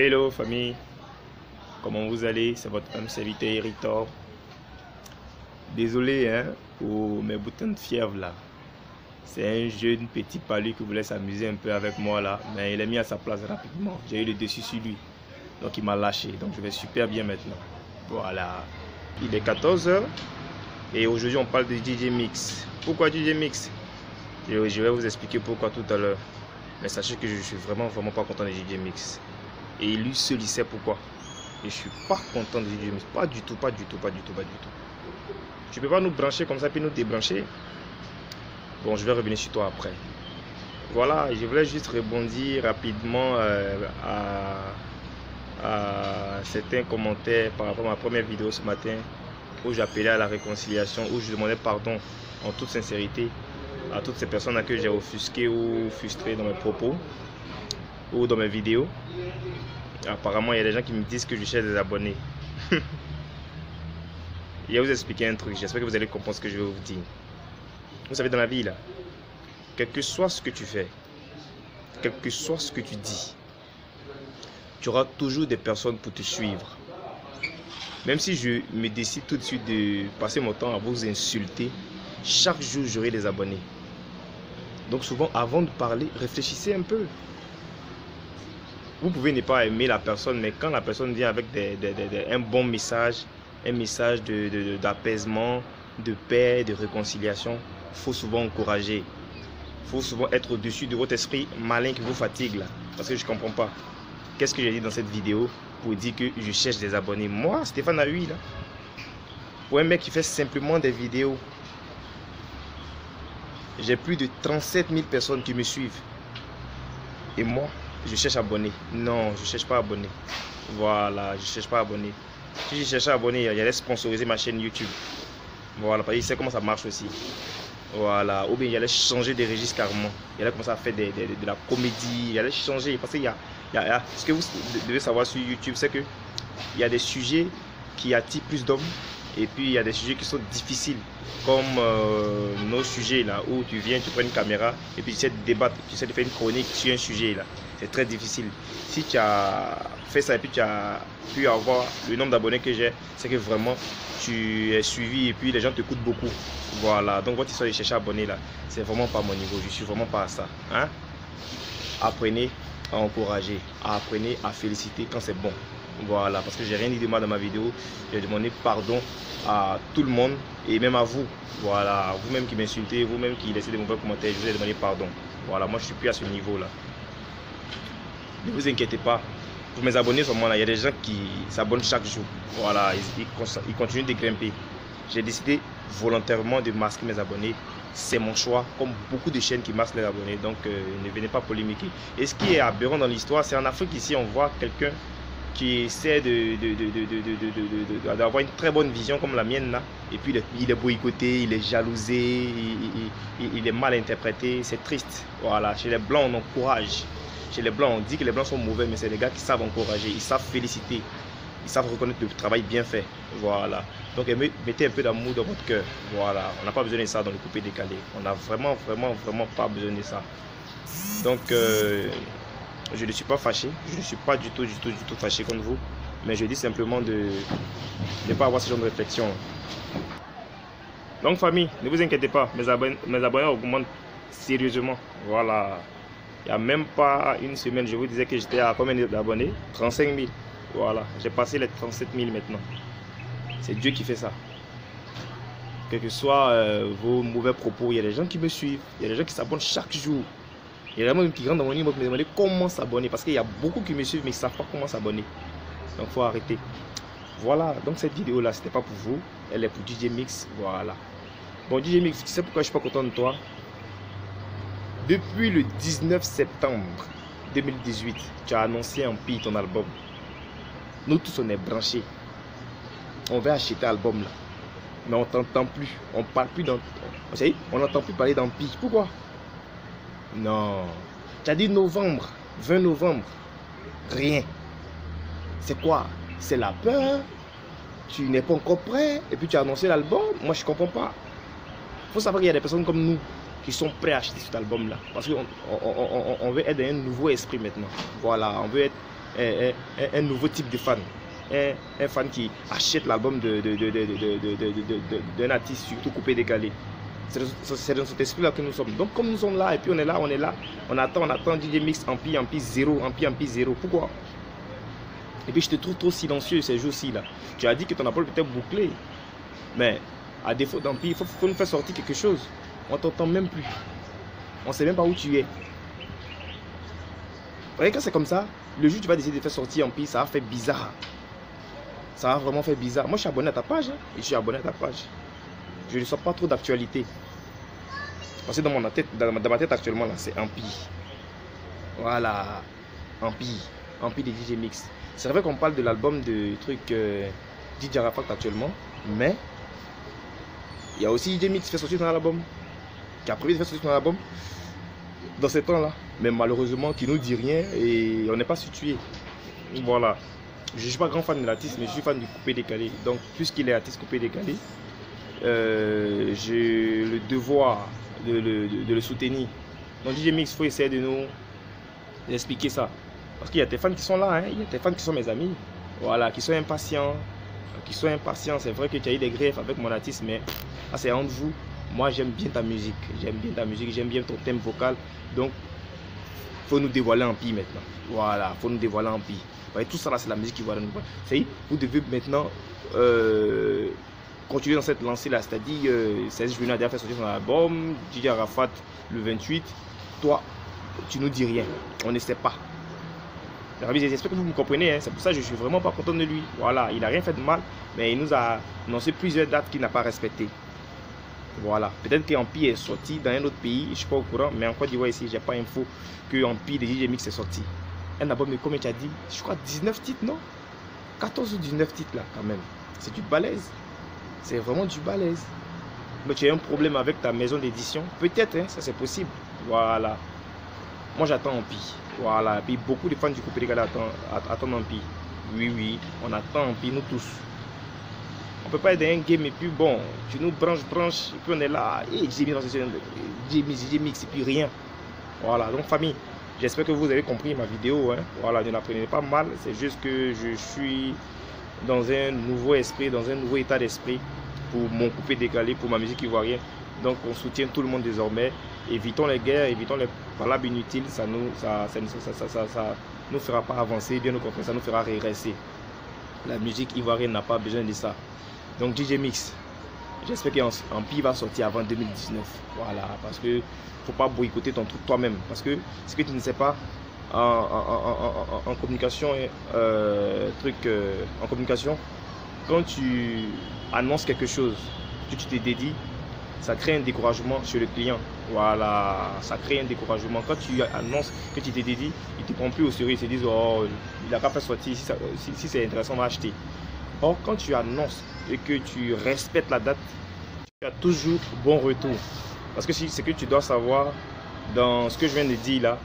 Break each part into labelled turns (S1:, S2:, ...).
S1: Hello famille, comment vous allez? C'est votre homme serviteur Eritor. Désolé hein, pour mes boutons de fièvre là. C'est un jeune petit palu qui voulait s'amuser un peu avec moi là, mais il est mis à sa place rapidement. J'ai eu le dessus sur lui, donc il m'a lâché. Donc je vais super bien maintenant. Voilà. Il est 14h et aujourd'hui on parle de DJ Mix. Pourquoi DJ Mix? Je, vais vous expliquer pourquoi tout à l'heure. Mais sachez que je suis vraiment vraiment pas content de DJ Mix. Et lui seul il pourquoi. Et je suis pas content de Mix. Pas du tout, pas du tout, pas du tout, pas du tout. Tu peux pas nous brancher comme ça puis nous débrancher? Bon, je vais revenir sur toi après. Voilà, je voulais juste rebondir rapidement euh, à, à, certains commentaires par rapport à ma première vidéo ce matin où j'appelais à la réconciliation, où je demandais pardon en toute sincérité à toutes ces personnes à qui j'ai offusqué ou frustré dans mes propos ou dans mes vidéos. Apparemment, il y a des gens qui me disent que je cherche des abonnés. je vais vous expliquer un truc. J'espère que vous allez comprendre ce que je vais vous dire. Vous savez, dans la vie, là, quel que soit ce que tu fais, quel que soit ce que tu dis, tu auras toujours des personnes pour te suivre. Même si je me décide tout de suite de passer mon temps à vous insulter, chaque jour j'aurai des abonnés. Donc souvent, avant de parler, réfléchissez un peu. Vous pouvez ne pas aimer la personne, mais quand la personne vient avec un bon message, un message d'apaisement, de, de paix, de réconciliation, faut souvent encourager. Il faut souvent être au-dessus de votre esprit malin qui vous fatigue là. Parce que je ne comprends pas. Qu'est-ce que j'ai dit dans cette vidéo pour dire que je cherche des abonnés? Moi, Stéphane Ahui là. Pour un mec qui fait simplement des vidéos, j'ai plus de 37 000 personnes qui me suivent. Et moi, je cherche abonné. Non, je cherche pas abonné. Voilà, je cherche pas abonné. Si je cherche abonné, il allait sponsoriser ma chaîne YouTube. Voilà, parce qu'il sait comment ça marche aussi. Voilà, ou bien il allait changer de registre carrément. Il allait commencer à faire de, la comédie, il allait changer. Parce qu'il y a, ce que vous devez savoir sur YouTube, c'est que il y a des sujets qui attirent plus d'hommes et puis il y a des sujets qui sont difficiles, comme euh, nos sujets là, où tu viens, tu prends une caméra et puis tu essaies de débattre, tu essaies de faire une chronique sur un sujet là. C'est très difficile. Si tu as fait ça et puis tu as pu avoir le nombre d'abonnés que j'ai, c'est que vraiment tu es suivi et puis les gens te coûtent beaucoup. Voilà, donc votre histoire de chercher abonné là, c'est vraiment pas mon niveau, je suis vraiment pas à ça. Hein? Apprenez à encourager, apprenez à féliciter quand c'est bon. Voilà, parce que j'ai rien dit de mal dans ma vidéo. J'ai demandé pardon à tout le monde et même à vous. Voilà, vous-même qui m'insultez, vous-même qui laissez des mauvais commentaires, je vous ai demandé pardon. Voilà, moi je suis plus à ce niveau-là. Ne vous inquiétez pas. Pour mes abonnés, il y a des gens qui s'abonnent chaque jour. Voilà, ils, continuent de grimper. J'ai décidé volontairement de masquer mes abonnés. C'est mon choix, comme beaucoup de chaînes qui masquent les abonnés. Donc euh, ne venez pas polémiquer. Et ce qui est aberrant dans l'histoire, c'est en Afrique ici, on voit quelqu'un qui essaie d'avoir une très bonne vision comme la mienne là. Et puis il est boycotté, il est jalousé, il, est mal interprété, c'est triste. Voilà, chez les blancs on encourage. Chez les blancs on dit que les blancs sont mauvais, mais c'est les gars qui savent encourager, ils savent féliciter, ils savent reconnaître le travail bien fait. Voilà. Donc mettez un peu d'amour dans votre cœur. Voilà, on n'a pas besoin de ça dans le coupé décalé. On n'a vraiment, vraiment, vraiment pas besoin de ça. Donc, euh, je ne suis pas fâché, je ne suis pas du tout, du tout, du tout fâché contre vous, mais je dis simplement de ne pas avoir ce genre de réflexion. Donc famille, ne vous inquiétez pas, mes mes abonnés augmentent sérieusement. Voilà. Il n'y a même pas une semaine, je vous disais que j'étais à combien d'abonnés? 35 000. Voilà, j'ai passé les 37 000 maintenant. C'est Dieu qui fait ça. Quel que soit euh, vos mauvais propos, il y a des gens qui me suivent, il y a des gens qui s'abonnent chaque jour. Il y a vraiment qui rentre dans mon inbox me demander comment s'abonner. Parce qu'il y a beaucoup qui me suivent mais qui ne savent pas comment s'abonner. Donc il faut arrêter. Voilà, donc cette vidéo là, c'était pas pour vous. Elle est pour DJ Mix. Voilà. Bon, DJ Mix, tu sais pourquoi je suis pas content de toi? Depuis le 19 septembre 2018, tu as annoncé en pire ton album. Nous tous, on est branchés. On va acheter l'album là. Mais on t'entend plus. On parle plus dans. On n'entend plus parler d'Empire. Pourquoi? Non. Tu as dit novembre, 20 novembre. Rien. C'est quoi? C'est la peur? Tu n'es pas encore prêt? Et puis tu as annoncé l'album? Moi, je ne comprends pas. Faut savoir qu'il y a des personnes comme nous qui sont prêts à acheter cet album-là. Parce qu'on on, veut être un nouveau esprit maintenant. Voilà, on veut être un, nouveau type de fan. Un, fan qui achète l'album d'un de, de, artiste, surtout coupé décalé. C'est dans cet esprit-là que nous sommes. Donc, comme nous sommes là, et puis on est là, on est là, on attend, on attend DJ Mix en pi, en pi zéro, en pi, en pi zéro. Pourquoi Et puis, je te trouve trop silencieux ces jours-ci. là. Tu as dit que ton appel être bouclé. Mais, à défaut d'en il faut, nous faire sortir quelque chose. On t'entend même plus. On sait même pas où tu es. Voyez, quand c'est comme ça, le jour où tu vas décider de faire sortir en ça va faire bizarre. Ça va vraiment faire bizarre. Moi, je suis abonné à ta page. Hein, et je suis abonné à ta page je ne sens pas trop d'actualité. Parce que dans, dans, ma tête actuellement, là, c'est Ampi. Voilà. Ampi. Ampi de DJ Mix. C'est vrai qu'on parle de l'album de truc euh, DJ Arafat actuellement, mais il y a aussi DJ Mix qui fait sortir son album, qui a prévu de faire son album dans ces temps-là. Mais malheureusement, qui nous dit rien et on n'est pas situé. Voilà. Je ne suis pas grand fan de l'artiste, mais je suis fan du coupé décalé. Donc, puisqu'il est artiste coupé décalé, euh, j'ai le devoir de le, soutenir. Donc DJ Mix, il faut essayer de nous expliquer ça. Parce qu'il y a des fans qui sont là, hein. il y a des fans qui sont mes amis, voilà, qui sont impatients, qui sont impatients. C'est vrai que tu as eu des greffes avec mon artiste, mais c'est entre vous. Moi, j'aime bien ta musique, j'aime bien ta musique, j'aime bien ton thème vocal. Donc, faut nous dévoiler en pire maintenant. Voilà, faut nous dévoiler en pire. tout ça là, c'est la musique qui va nous. Vous devez maintenant euh, continuer dans cette lancée-là. C'est-à-dire, euh, 16 juin, a fait sortir son album, Didier Arafat le 28. Toi, tu nous dis rien. On ne sait pas. J'espère que vous me comprenez. Hein. C'est pour ça que je suis vraiment pas content de lui. Voilà, il n'a rien fait de mal, mais il nous a annoncé plusieurs dates qu'il n'a pas respectées. Voilà. Peut-être qu'Empire est sorti dans un autre pays, je ne suis pas au courant, mais en Côte d'Ivoire ici, j'ai pas info que Empire de DJ Mix est sorti. Un album de combien tu as dit Je crois 19 titres, non? 14 ou 19 titres là, quand même. C'est du balèze. C'est vraiment du balèze. Mais tu as un problème avec ta maison d'édition Peut-être, hein, ça c'est possible. Voilà. Moi j'attends en pire. Voilà. Et puis beaucoup de fans du couple légal attendent, attendent en pire. Oui, oui, on attend en pire, nous tous. On peut pas être dans un game et puis bon, tu nous branches, branches, et puis on est là, et j'ai mis dans j'ai mis, mix et puis rien. Voilà, donc famille, j'espère que vous avez compris ma vidéo. Hein. Voilà, ne la prenez pas mal, c'est juste que je suis dans un nouveau esprit, dans un nouveau état d'esprit pour mon coupé décalé, pour ma musique ivoirienne. Donc on soutient tout le monde désormais. Évitons les guerres, évitons les palabres inutiles, ça nous, ça, ça, ça, ça, nous fera pas avancer, bien au contraire, ça nous fera régresser. La musique ivoirienne n'a pas besoin de ça. Donc DJ Mix, j'espère qu'Empire va sortir avant 2019. Voilà, parce que faut pas boycotter ton truc toi-même. Parce que ce que tu ne sais pas, en, communication, euh, truc, euh, en communication, quand tu annonces quelque chose que tu te dédies, ça crée un découragement chez le client. Voilà, ça crée un découragement. Quand tu annonces que tu te dédies, ils ne te prennent plus au sérieux. Ils se disent, oh, il n'a pas fait sortir, si, c'est intéressant, on va acheter. Or, quand tu annonces et que tu respectes la date, tu as toujours bon retour. Parce que ce que tu dois savoir dans ce que je viens de dire là,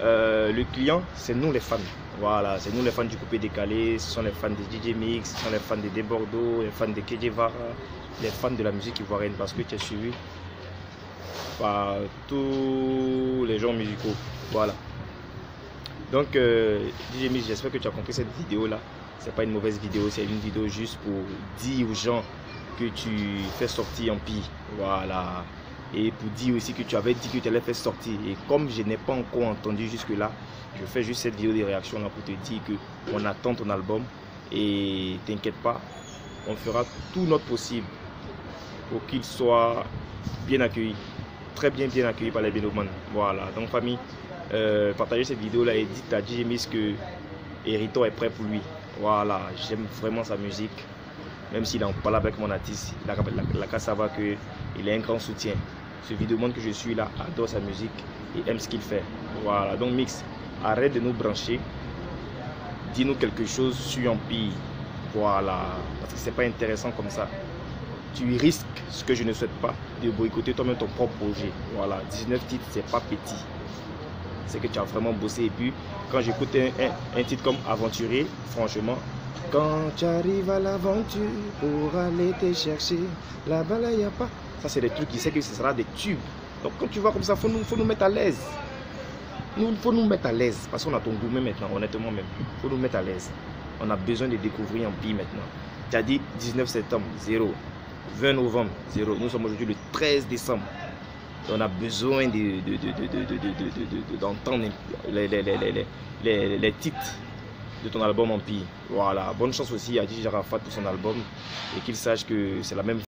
S1: euh, le client, c'est nous les fans. Voilà, c'est nous les fans du coupé décalé, ce sont les fans de DJ Mix, ce sont les fans de Debordo, les fans de Kedjevara, les fans de la musique ivoirienne parce que tu es suivi par tous les gens musicaux. Voilà. Donc, euh, DJ Mix, j'espère que tu as compris cette vidéo là. C'est pas une mauvaise vidéo, c'est une vidéo juste pour dire aux gens que tu fais sortir en pire. Voilà et pour dire aussi que tu avais dit que tu allais faire sortir. Et comme je n'ai pas encore entendu jusque-là, je fais juste cette vidéo de réaction là pour te dire que on attend ton album et t'inquiète pas, on fera tout notre possible pour qu'il soit bien accueilli, très bien bien accueilli par les Bénomans. Voilà, donc famille, euh, partagez cette vidéo là et dites à DJ que Hérito est prêt pour lui. Voilà, j'aime vraiment sa musique. Même s'il en parle avec mon artiste, la, la, la, savoir qu'il est un grand soutien. Ce vidéo montre que je suis là, adore sa musique et aime ce qu'il fait. Voilà, donc Mix, arrête de nous brancher. Dis-nous quelque chose sur Empire. Voilà, parce que c'est pas intéressant comme ça. Tu risques, ce que je ne souhaite pas, de boycotter toi-même ton propre projet. Voilà, 19 titres, c'est pas petit. C'est que tu as vraiment bossé. Et puis, quand j'écoute un, un, titre comme Aventurier, franchement, quand tu arrives à l'aventure pour aller te chercher, là-bas, il n'y a pas ça, c'est des trucs qui sait que ce sera des tubes. Donc, quand tu vois comme ça, il faut nous, faut nous mettre à l'aise. il faut nous mettre à l'aise parce qu'on a ton gourmet maintenant, honnêtement même. Il faut nous mettre à l'aise. On a besoin de découvrir un pays maintenant. Tu as dit 19 septembre, 0. 20 novembre, 0. Nous sommes aujourd'hui le 13 décembre. On a besoin d'entendre les, les, titres de ton album Empire. Voilà. Bonne chance aussi à DJ Jarafat pour son album et qu'il sache que c'est la même